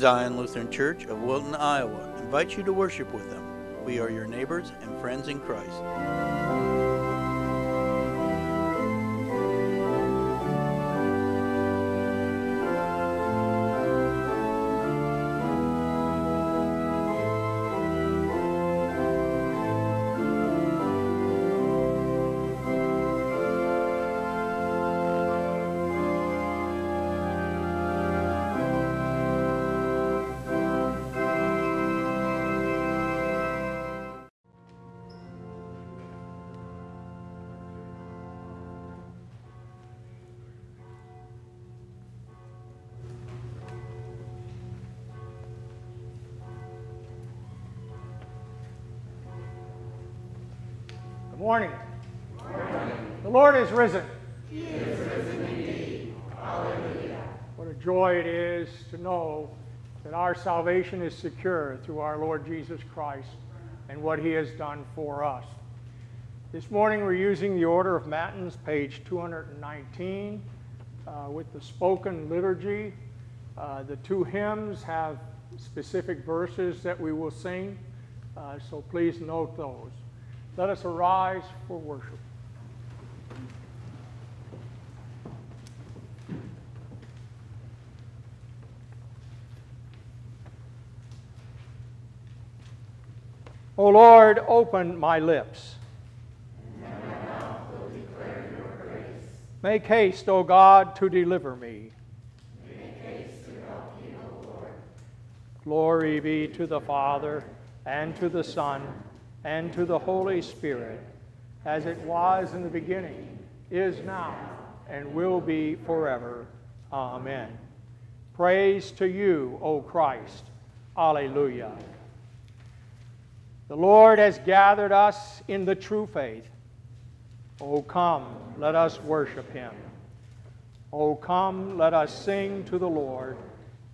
Zion Lutheran Church of Wilton, Iowa invites you to worship with them. We are your neighbors and friends in Christ. Good morning. The Lord is risen. He is risen indeed. Hallelujah. What a joy it is to know that our salvation is secure through our Lord Jesus Christ and what he has done for us. This morning we're using the order of Matins, page 219, uh, with the spoken liturgy. Uh, the two hymns have specific verses that we will sing, uh, so please note those. Let us arise for worship. O Lord, open my lips. Make haste, O God, to deliver me. Glory be to the Father, and to the Son, and to the Holy Spirit, as it was in the beginning, is now, and will be forever. Amen. Praise to you, O Christ. Alleluia. The Lord has gathered us in the true faith. O come, let us worship him. O come, let us sing to the Lord.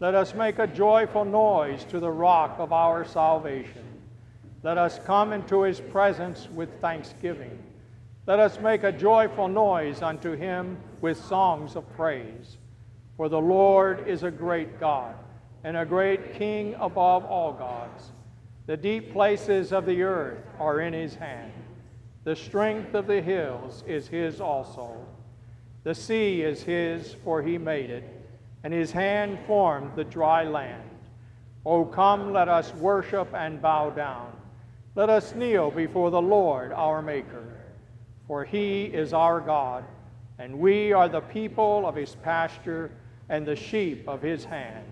Let us make a joyful noise to the rock of our salvation. Let us come into his presence with thanksgiving. Let us make a joyful noise unto him with songs of praise. For the Lord is a great God and a great King above all gods. The deep places of the earth are in his hand. The strength of the hills is his also. The sea is his, for he made it, and his hand formed the dry land. O come, let us worship and bow down. Let us kneel before the Lord our Maker. For he is our God, and we are the people of his pasture and the sheep of his hand.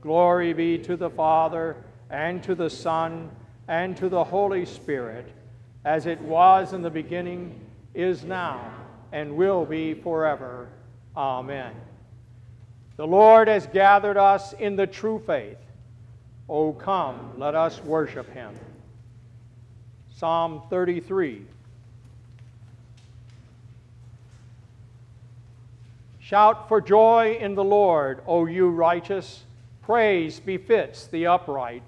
Glory be to the Father, and to the Son, and to the Holy Spirit, as it was in the beginning, is now, and will be forever. Amen. The Lord has gathered us in the true faith. O come, let us worship him. Psalm 33. Shout for joy in the Lord, O you righteous. Praise befits the upright.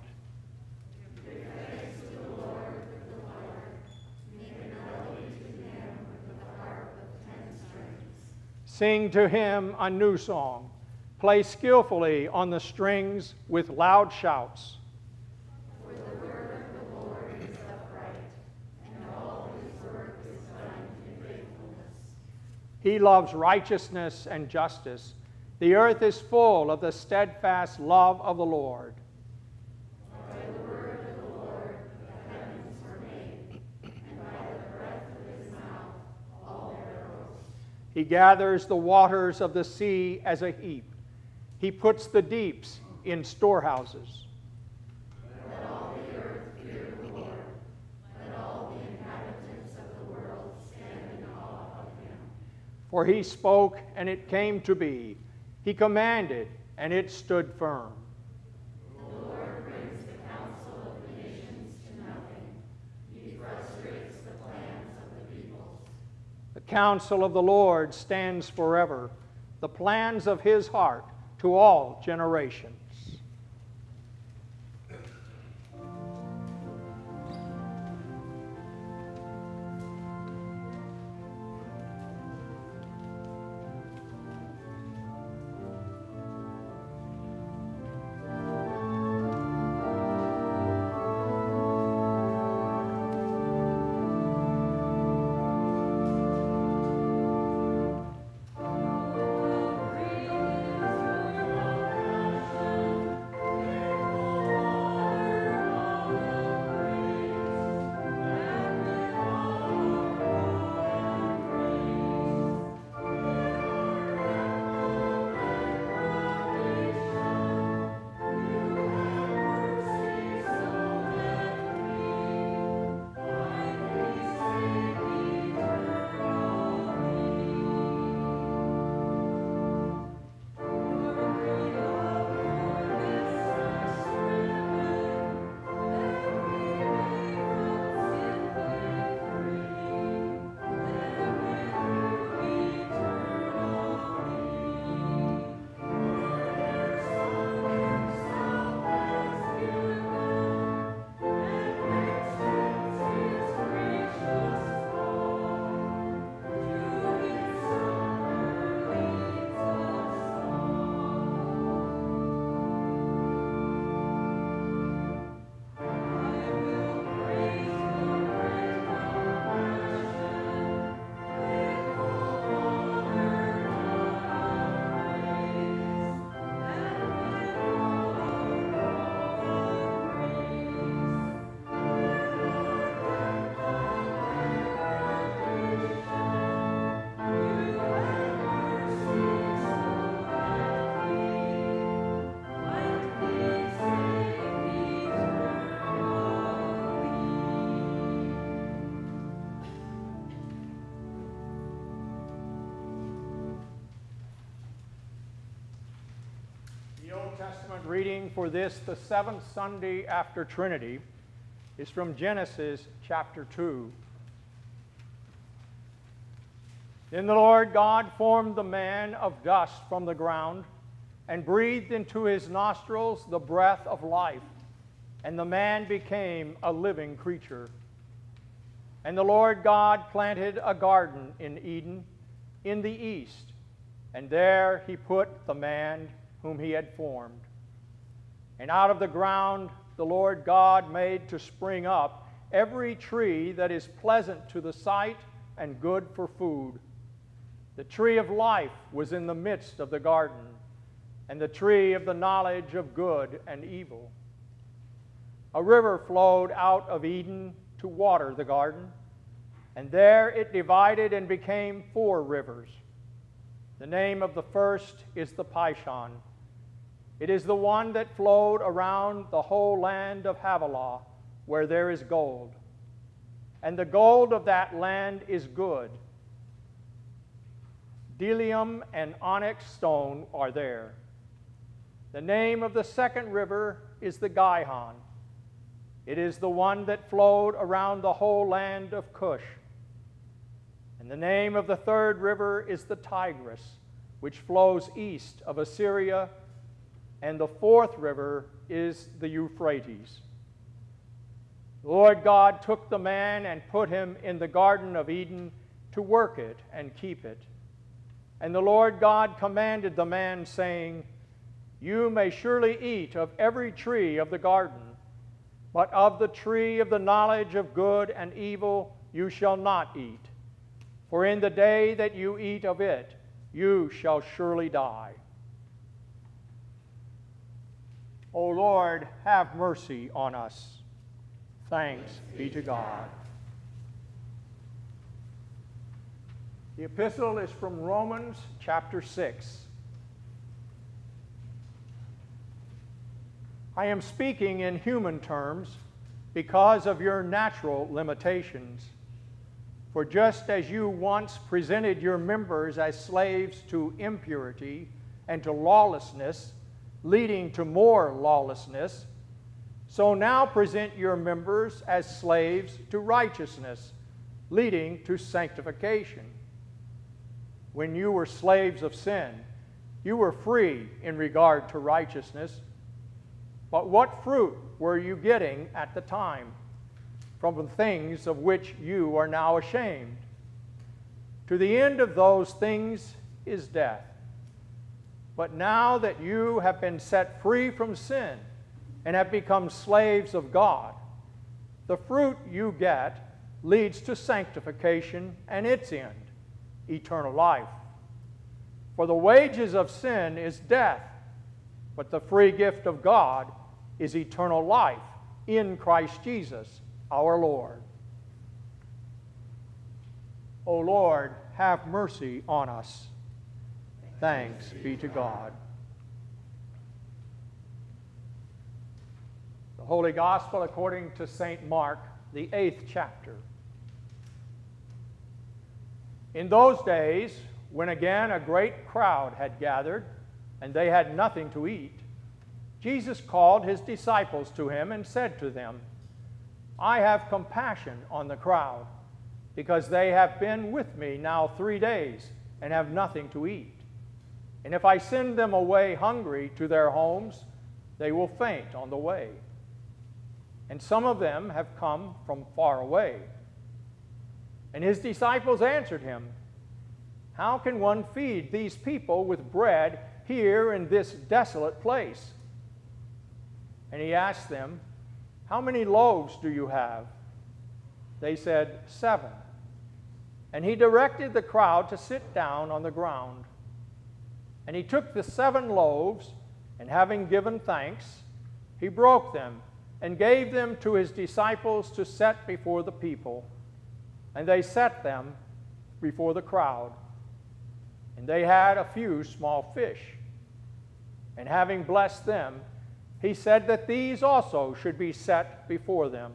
Sing to him a new song. Play skillfully on the strings with loud shouts. For the word of the Lord is upright, and all his work is done in faithfulness. He loves righteousness and justice. The earth is full of the steadfast love of the Lord. He gathers the waters of the sea as a heap. He puts the deeps in storehouses. Let all the earth fear the Lord. Let all the inhabitants of the world stand in awe of him. For he spoke, and it came to be. He commanded, and it stood firm. The Lord the counsel of the nations. He frustrates the plans of the. The counsel of the Lord stands forever, the plans of his heart to all generations. For this, the seventh Sunday after Trinity, is from Genesis chapter 2. Then the Lord God formed the man of dust from the ground and breathed into his nostrils the breath of life, and the man became a living creature. And the Lord God planted a garden in Eden in the east, and there he put the man whom he had formed. And out of the ground the Lord God made to spring up every tree that is pleasant to the sight and good for food. The tree of life was in the midst of the garden, and the tree of the knowledge of good and evil. A river flowed out of Eden to water the garden, and there it divided and became four rivers. The name of the first is the Pishon. It is the one that flowed around the whole land of Havilah, where there is gold. And the gold of that land is good. Bdellium and onyx stone are there. The name of the second river is the Gihon. It is the one that flowed around the whole land of Cush. And the name of the third river is the Tigris, which flows east of Assyria and the fourth river is the Euphrates. The Lord God took the man and put him in the Garden of Eden to work it and keep it. And the Lord God commanded the man, saying, You may surely eat of every tree of the garden, but of the tree of the knowledge of good and evil you shall not eat. For in the day that you eat of it, you shall surely die. O Lord, have mercy on us. Thanks be to God. The epistle is from Romans chapter 6. I am speaking in human terms because of your natural limitations. For just as you once presented your members as slaves to impurity and to lawlessness, leading to more lawlessness. So now present your members as slaves to righteousness, leading to sanctification. When you were slaves of sin, you were free in regard to righteousness. But what fruit were you getting at the time from the things of which you are now ashamed? To the end of those things is death. But now that you have been set free from sin and have become slaves of God, the fruit you get leads to sanctification and its end, eternal life. For the wages of sin is death, but the free gift of God is eternal life in Christ Jesus our Lord. O Lord, have mercy on us. Thanks be to God. The Holy Gospel according to St. Mark, the eighth chapter. In those days, when again a great crowd had gathered, and they had nothing to eat, Jesus called his disciples to him and said to them, I have compassion on the crowd, because they have been with me now three days and have nothing to eat. And if I send them away hungry to their homes, they will faint on the way. And some of them have come from far away. And his disciples answered him, How can one feed these people with bread here in this desolate place? And he asked them, How many loaves do you have? They said, Seven. And he directed the crowd to sit down on the ground. And he took the seven loaves, and having given thanks, he broke them and gave them to his disciples to set before the people. And they set them before the crowd. And they had a few small fish. And having blessed them, he said that these also should be set before them.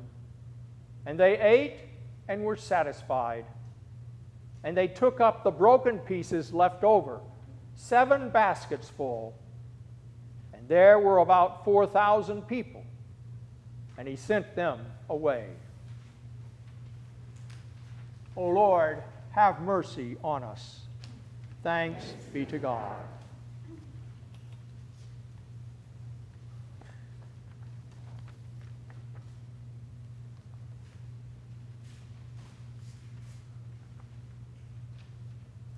And they ate and were satisfied. And they took up the broken pieces left over seven baskets full. And there were about 4,000 people, and he sent them away. O Lord, have mercy on us. Thanks be to God.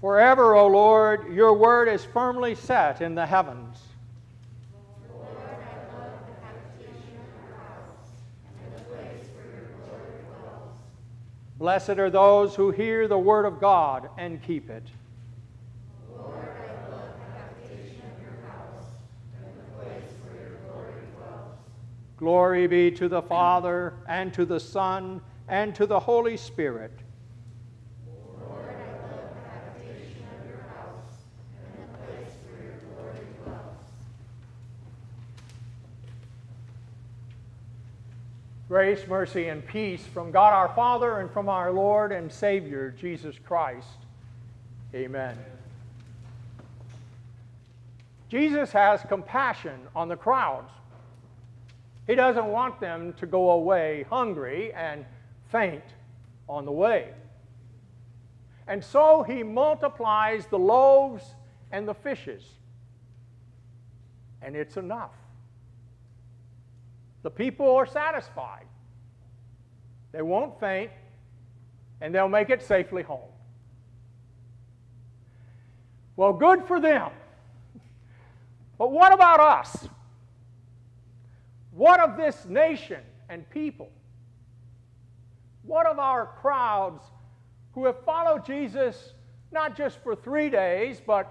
Forever, O Lord, your word is firmly set in the heavens. Blessed are those who hear the word of God and keep it. Glory be to the Father, and to the Son, and to the Holy Spirit Grace, mercy, and peace from God our Father and from our Lord and Savior, Jesus Christ. Amen. Jesus has compassion on the crowds. He doesn't want them to go away hungry and faint on the way. And so he multiplies the loaves and the fishes. And it's enough. The people are satisfied. They won't faint, and they'll make it safely home. Well, good for them. But what about us? What of this nation and people? What of our crowds who have followed Jesus not just for three days, but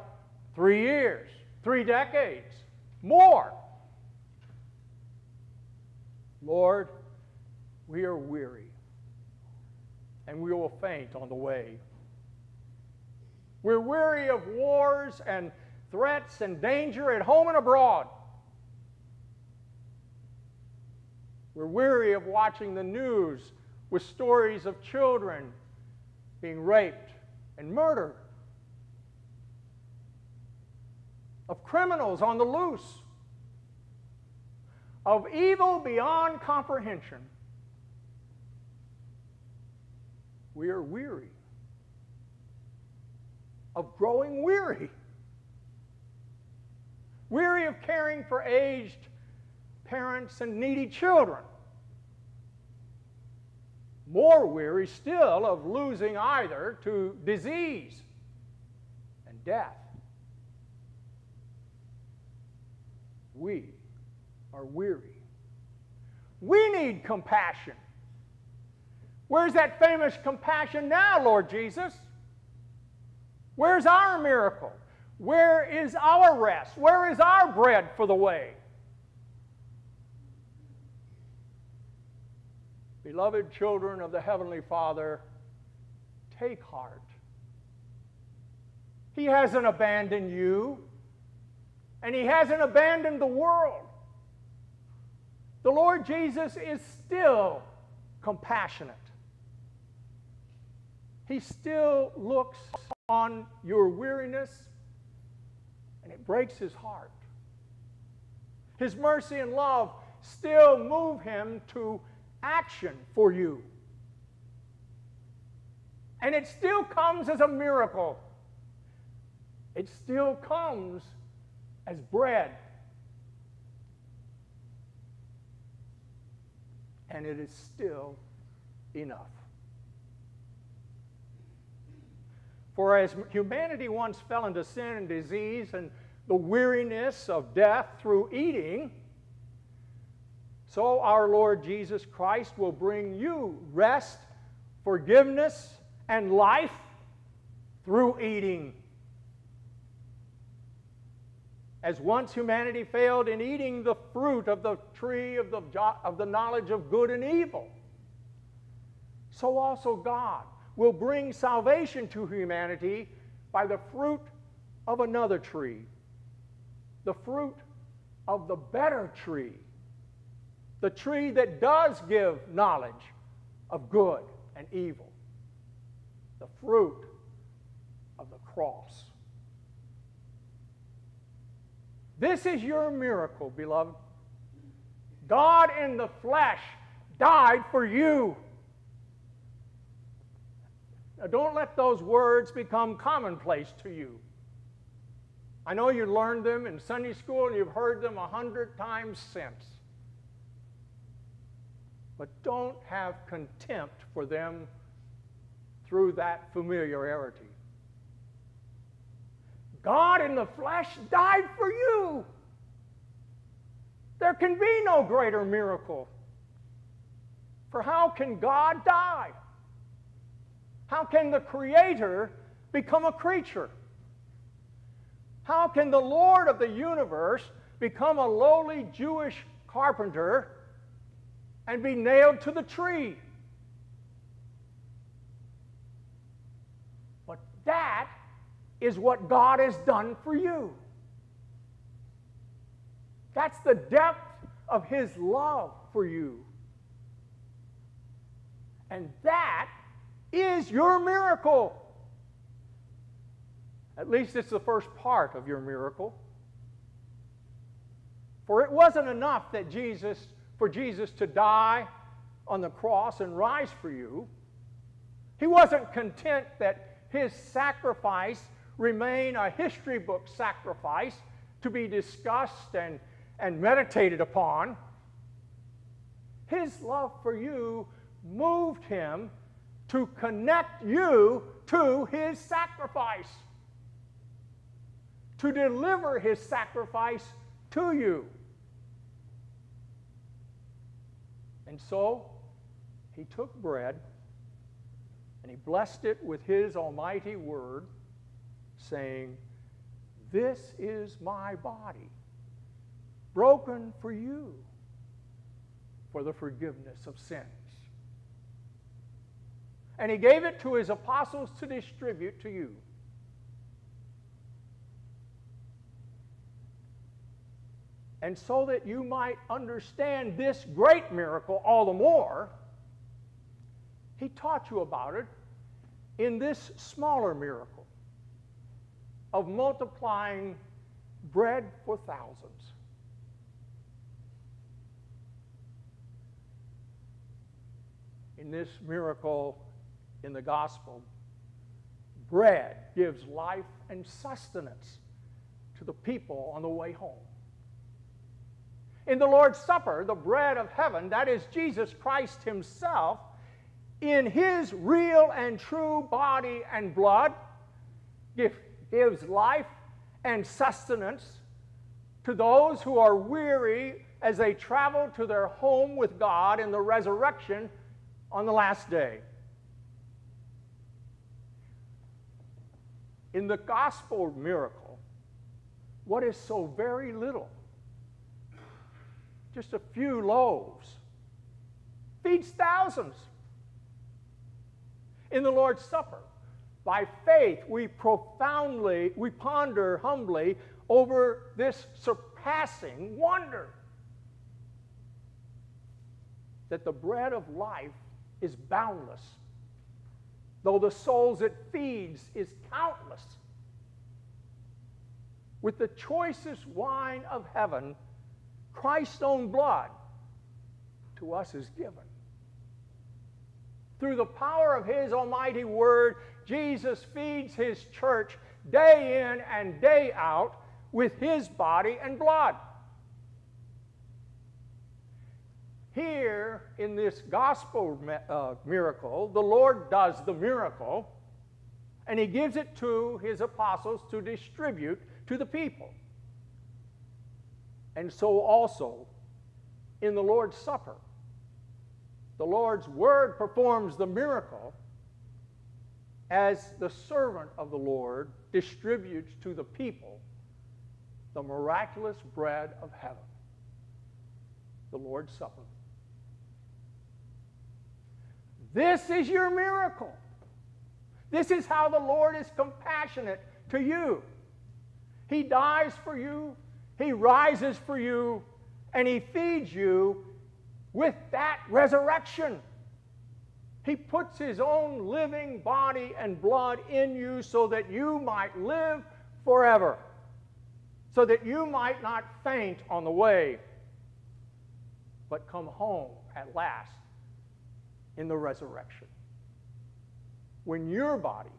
three years, three decades, more? Lord, we are weary, and we will faint on the way. We're weary of wars and threats and danger at home and abroad. We're weary of watching the news with stories of children being raped and murdered, of criminals on the loose of evil beyond comprehension. We are weary of growing weary. Weary of caring for aged parents and needy children. More weary still of losing either to disease and death. We are weary. We need compassion. Where's that famous compassion now, Lord Jesus? Where's our miracle? Where is our rest? Where is our bread for the way? Beloved children of the Heavenly Father, take heart. He hasn't abandoned you, and He hasn't abandoned the world. The Lord Jesus is still compassionate. He still looks on your weariness and it breaks his heart. His mercy and love still move him to action for you. And it still comes as a miracle. It still comes as bread and it is still enough. For as humanity once fell into sin and disease and the weariness of death through eating, so our Lord Jesus Christ will bring you rest, forgiveness, and life through eating as once humanity failed in eating the fruit of the tree of the, of the knowledge of good and evil, so also God will bring salvation to humanity by the fruit of another tree, the fruit of the better tree, the tree that does give knowledge of good and evil, the fruit of the cross. This is your miracle, beloved. God in the flesh died for you. Now, don't let those words become commonplace to you. I know you learned them in Sunday school and you've heard them a hundred times since. But don't have contempt for them through that familiarity. God in the flesh died for you. There can be no greater miracle. For how can God die? How can the Creator become a creature? How can the Lord of the universe become a lowly Jewish carpenter and be nailed to the tree? But that is what God has done for you. That's the depth of His love for you. And that is your miracle. At least it's the first part of your miracle. For it wasn't enough that Jesus, for Jesus to die on the cross and rise for you. He wasn't content that his sacrifice remain a history book sacrifice to be discussed and, and meditated upon. His love for you moved him to connect you to his sacrifice, to deliver his sacrifice to you. And so he took bread and he blessed it with his almighty word, saying, This is my body, broken for you for the forgiveness of sins. And he gave it to his apostles to distribute to you. And so that you might understand this great miracle all the more, he taught you about it in this smaller miracle of multiplying bread for thousands. In this miracle in the gospel, bread gives life and sustenance to the people on the way home. In the Lord's Supper, the bread of heaven, that is Jesus Christ Himself, in His real and true body and blood, gives life and sustenance to those who are weary as they travel to their home with God in the resurrection on the last day. In the gospel miracle, what is so very little, just a few loaves, feeds thousands. In the Lord's Supper, by faith, we profoundly, we ponder humbly over this surpassing wonder that the bread of life is boundless though the souls it feeds is countless. With the choicest wine of heaven, Christ's own blood to us is given. Through the power of His almighty word, Jesus feeds His church day in and day out with His body and blood. Here in this gospel uh, miracle, the Lord does the miracle and he gives it to his apostles to distribute to the people. And so also in the Lord's Supper, the Lord's word performs the miracle as the servant of the Lord distributes to the people the miraculous bread of heaven, the Lord's Supper. This is your miracle. This is how the Lord is compassionate to you. He dies for you, He rises for you, and He feeds you with that resurrection. He puts His own living body and blood in you so that you might live forever. so that you might not faint on the way, but come home at last in the resurrection. When your body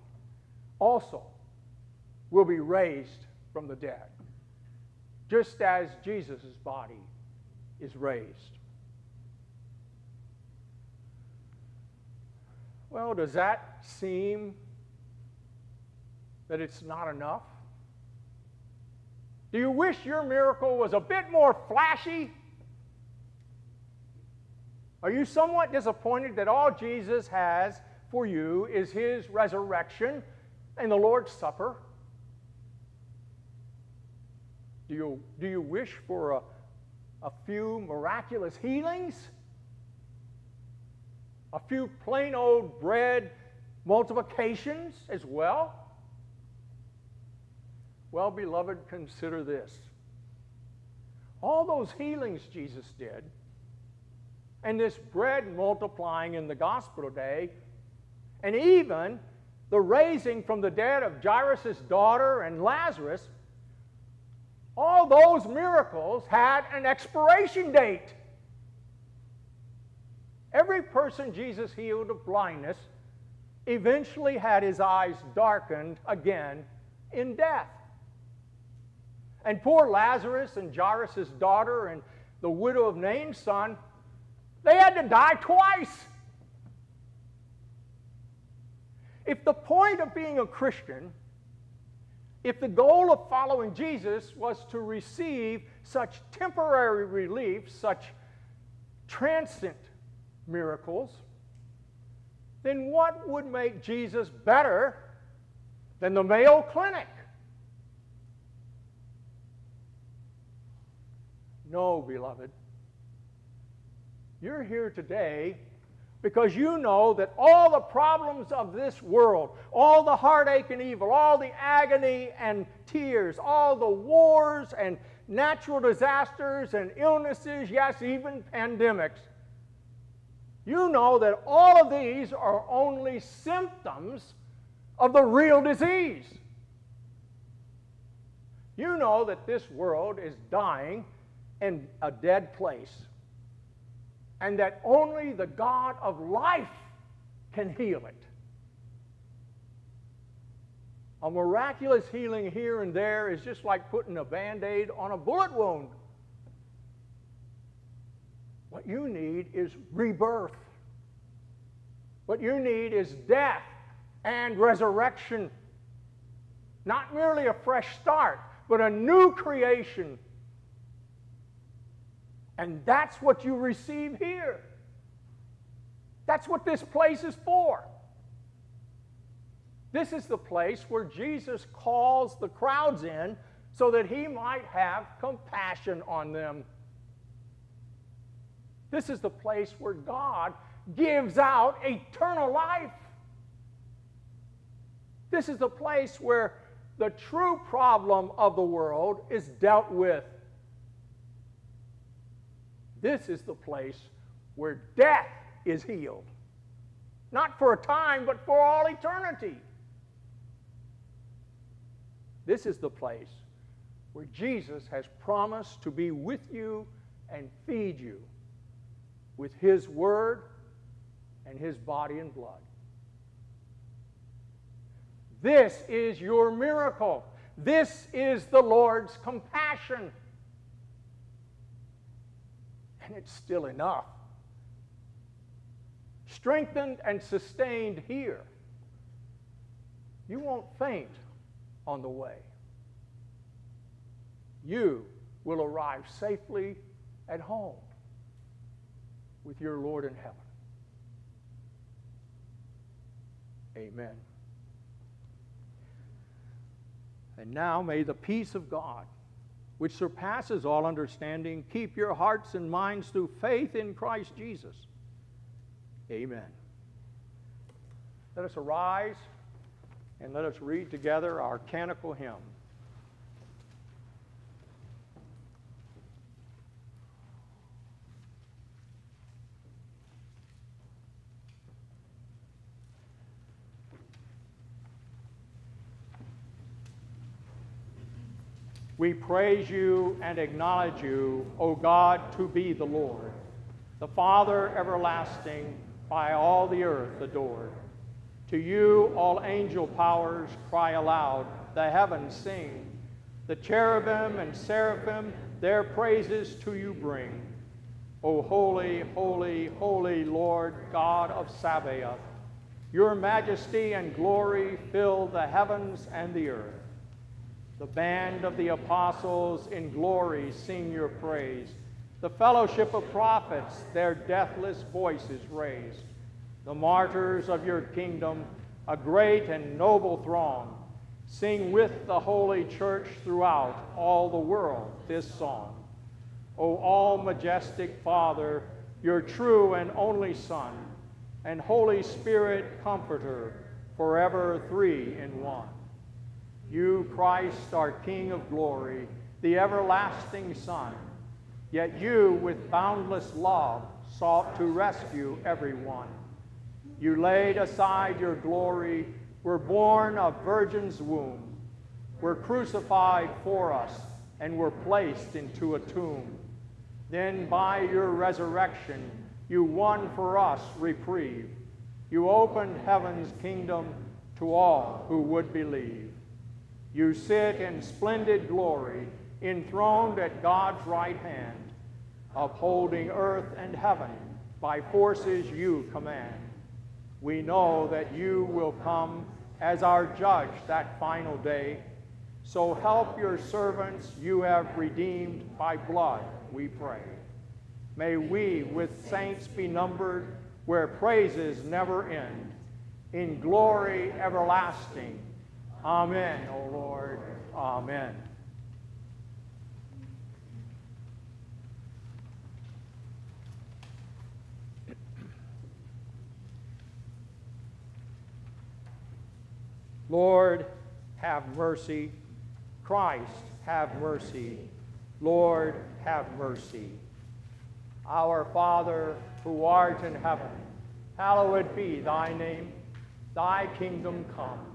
also will be raised from the dead, just as Jesus' body is raised. Well, does that seem that it's not enough? Do you wish your miracle was a bit more flashy? Are you somewhat disappointed that all Jesus has for you is his resurrection and the Lord's Supper? Do you, do you wish for a, a few miraculous healings? A few plain old bread multiplications as well? Well, beloved, consider this. All those healings Jesus did, and this bread multiplying in the gospel today, and even the raising from the dead of Jairus' daughter and Lazarus, all those miracles had an expiration date. Every person Jesus healed of blindness eventually had his eyes darkened again in death. And poor Lazarus and Jairus' daughter and the widow of Nain's son, they had to die twice. If the point of being a Christian if the goal of following Jesus was to receive such temporary relief, such transient miracles, then what would make Jesus better than the Mayo Clinic? No, beloved. You're here today because you know that all the problems of this world, all the heartache and evil, all the agony and tears, all the wars and natural disasters and illnesses, yes, even pandemics, you know that all of these are only symptoms of the real disease. You know that this world is dying in a dead place and that only the God of life can heal it. A miraculous healing here and there is just like putting a band aid on a bullet wound. What you need is rebirth. What you need is death and resurrection. Not merely a fresh start, but a new creation and that's what you receive here. That's what this place is for. This is the place where Jesus calls the crowds in so that he might have compassion on them. This is the place where God gives out eternal life. This is the place where the true problem of the world is dealt with. This is the place where death is healed. Not for a time, but for all eternity. This is the place where Jesus has promised to be with you and feed you with His Word and His body and blood. This is your miracle. This is the Lord's compassion and it's still enough. Strengthened and sustained here, you won't faint on the way. You will arrive safely at home with your Lord in heaven. Amen. And now may the peace of God which surpasses all understanding, keep your hearts and minds through faith in Christ Jesus. Amen. Let us arise and let us read together our canticle hymn. We praise you and acknowledge you, O God, to be the Lord, the Father everlasting, by all the earth adored. To you, all angel powers cry aloud, the heavens sing. The cherubim and seraphim their praises to you bring. O holy, holy, holy Lord God of Sabaoth, your majesty and glory fill the heavens and the earth. The band of the apostles in glory sing your praise. The fellowship of prophets their deathless voices raise. The martyrs of your kingdom, a great and noble throng, sing with the holy church throughout all the world this song. O all majestic Father, your true and only Son, and Holy Spirit, Comforter, forever three in one. You, Christ, our King of glory, the everlasting Son, yet you, with boundless love, sought to rescue everyone. You laid aside your glory, were born of virgin's womb, were crucified for us, and were placed into a tomb. Then by your resurrection, you won for us reprieve. You opened heaven's kingdom to all who would believe. You sit in splendid glory, enthroned at God's right hand, upholding earth and heaven by forces you command. We know that you will come as our judge that final day. So help your servants you have redeemed by blood, we pray. May we with saints be numbered where praises never end. In glory everlasting. Amen, O Lord. Amen. Lord, have mercy. Christ, have mercy. Lord, have mercy. Our Father, who art in heaven, hallowed be thy name. Thy kingdom come,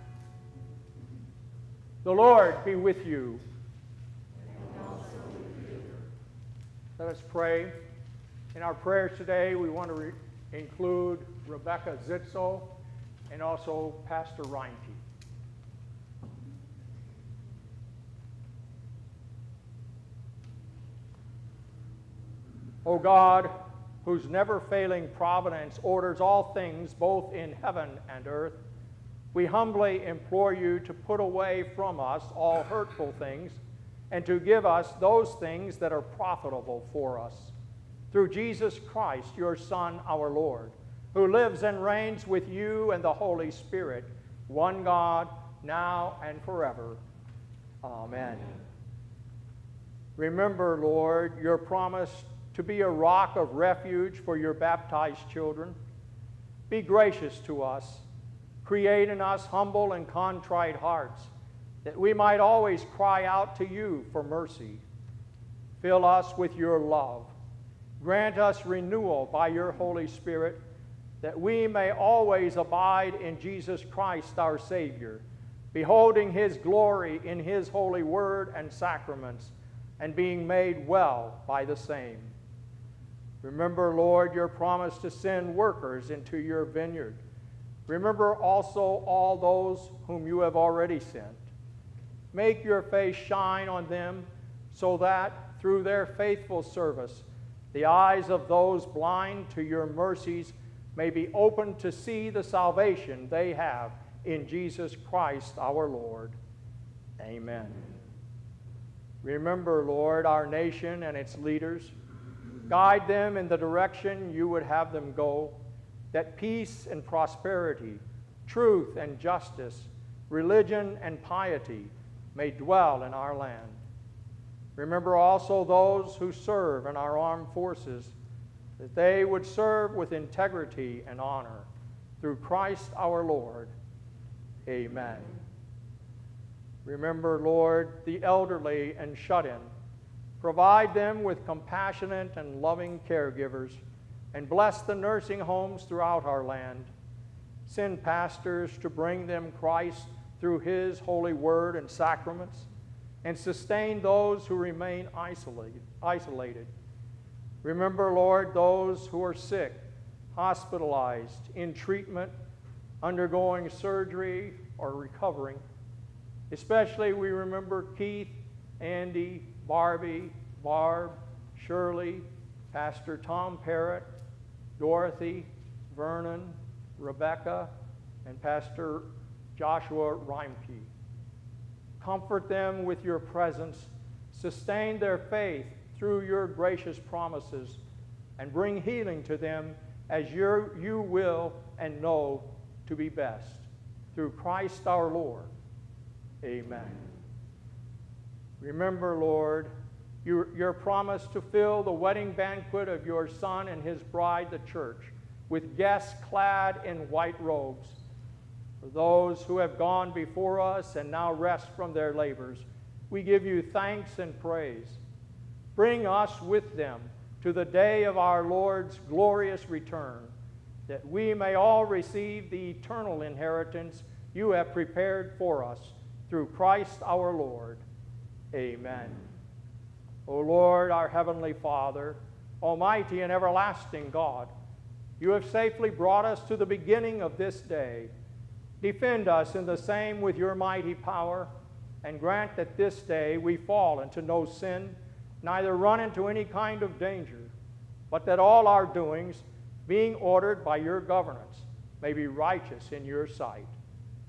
The Lord be with you. with you. Let us pray. In our prayers today, we want to re- include Rebecca Zitzel and also Pastor Reinke. O God, whose never failing providence orders all things both in heaven and earth, we humbly implore you to put away from us all hurtful things and to give us those things that are profitable for us. Through Jesus Christ, your Son, our Lord, who lives and reigns with you and the Holy Spirit, one God, now and forever. Amen. Remember, Lord, your promise to be a rock of refuge for your baptized children. Be gracious to us. Create in us humble and contrite hearts, that we might always cry out to you for mercy. Fill us with your love. Grant us renewal by your Holy Spirit, that we may always abide in Jesus Christ our Savior, beholding his glory in his holy word and sacraments, and being made well by the same. Remember, Lord, your promise to send workers into your vineyard. Remember also all those whom you have already sent. Make your face shine on them so that through their faithful service, the eyes of those blind to your mercies may be opened to see the salvation they have in Jesus Christ our Lord. Amen. Remember, Lord, our nation and its leaders. Guide them in the direction you would have them go, that peace and prosperity, truth and justice, religion and piety may dwell in our land. Remember also those who serve in our armed forces, that they would serve with integrity and honor. Through Christ our Lord. Amen. Remember, Lord, the elderly and shut in. Provide them with compassionate and loving caregivers, and bless the nursing homes throughout our land. Send pastors to bring them Christ through his holy word and sacraments, and sustain those who remain isolated. Remember, Lord, those who are sick, hospitalized, in treatment, undergoing surgery, or recovering. Especially, we remember Keith, Andy, Barbie, Barb, Shirley, Pastor Tom Parrott, Dorothy, Vernon, Rebecca, and Pastor Joshua Reinke. Comfort them with your presence, sustain their faith through your gracious promises, and bring healing to them as your, you will and know to be best. Through Christ our Lord. Amen. Remember, Lord, your, your promise to fill the wedding banquet of your Son and his bride, the church, with guests clad in white robes. For those who have gone before us and now rest from their labors, we give you thanks and praise. Bring us with them to the day of our Lord's glorious return, that we may all receive the eternal inheritance you have prepared for us through Christ our Lord. Amen. O Lord, our heavenly Father, almighty and everlasting God, you have safely brought us to the beginning of this day. Defend us in the same with your mighty power, and grant that this day we fall into no sin, neither run into any kind of danger, but that all our doings, being ordered by your governance, may be righteous in your sight.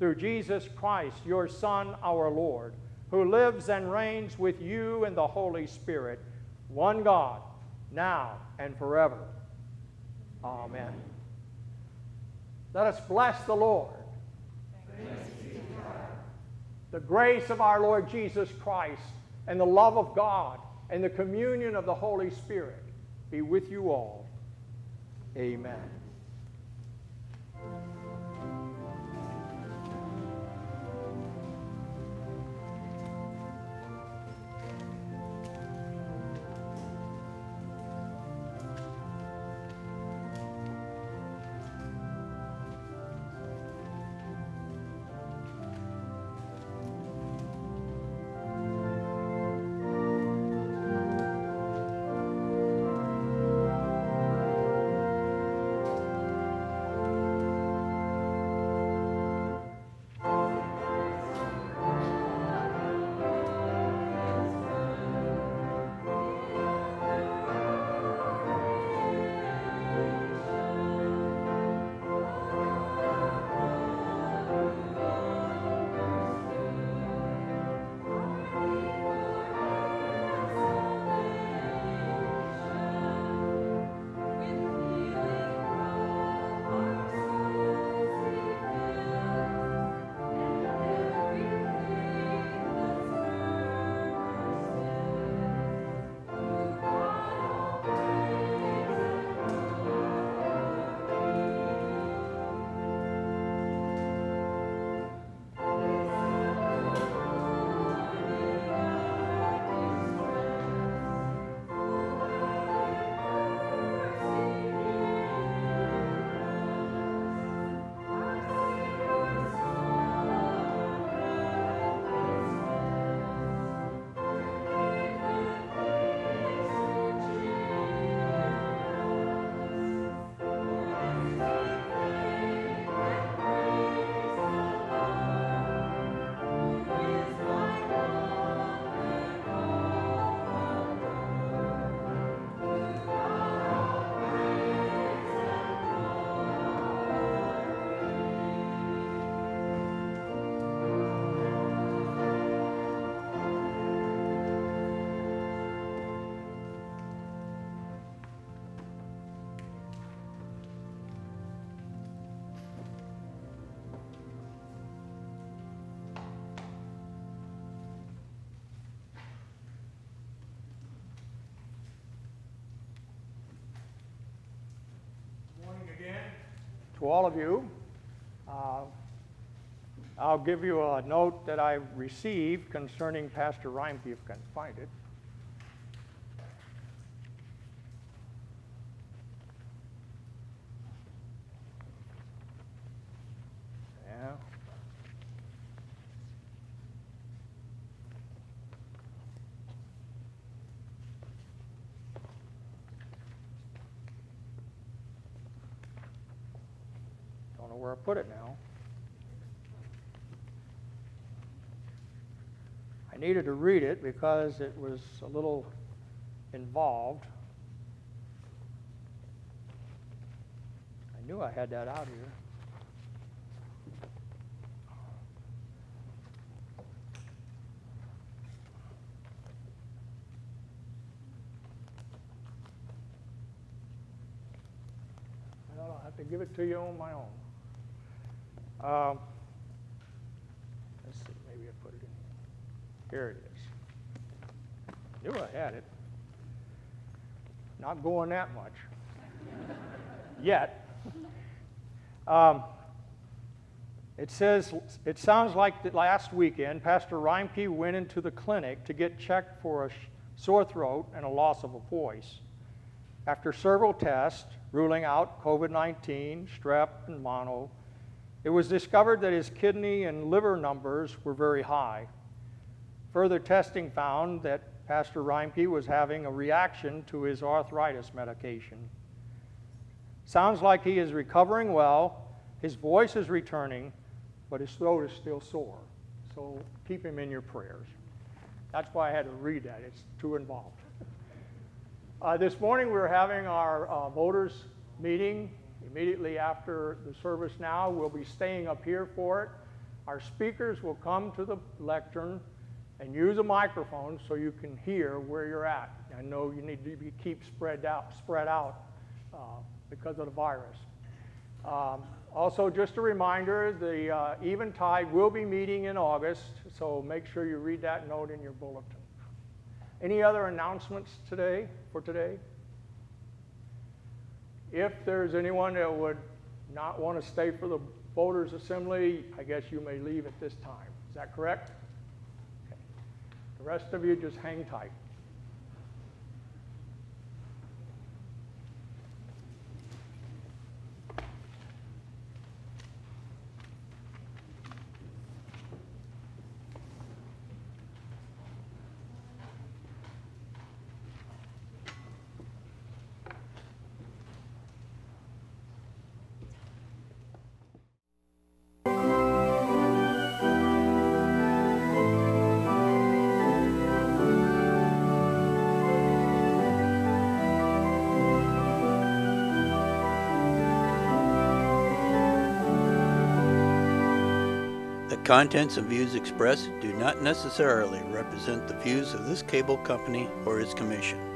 Through Jesus Christ, your Son, our Lord who lives and reigns with you in the Holy Spirit, one God, now and forever. Amen. Let us bless the Lord. The grace of our Lord Jesus Christ and the love of God and the communion of the Holy Spirit be with you all. Amen. To all of you. Uh, I'll give you a note that I received concerning Pastor Reinke, if I can find it. Yeah. Don't know where I put it now. I needed to read it because it was a little involved. I knew I had that out here. I'll have to give it to you on my own. Um, let's see, maybe I put it in here. It is. Knew I had it. Not going that much. Yet. Um, it says, it sounds like that last weekend, Pastor Reinke went into the clinic to get checked for a sore throat and a loss of a voice. After several tests, ruling out COVID 19, strep, and mono, it was discovered that his kidney and liver numbers were very high. Further testing found that Pastor Reinke was having a reaction to his arthritis medication. Sounds like he is recovering well, his voice is returning, but his throat is still sore. So keep him in your prayers. That's why I had to read that, it's too involved. Uh, this morning we are having our uh, voters meeting immediately after the service now. We'll be staying up here for it. Our speakers will come to the lectern and use a microphone so you can hear where you're at. I know you need to be, keep spread out, spread out uh, because of the virus. Um, also, just a reminder, the uh, Eventide will be meeting in August, so make sure you read that note in your bulletin. Any other announcements today, for today? If there's anyone that would not want to stay for the voters' assembly, I guess you may leave at this time. Is that correct? Okay. The rest of you just hang tight. Contents and views expressed do not necessarily represent the views of this cable company or its commission.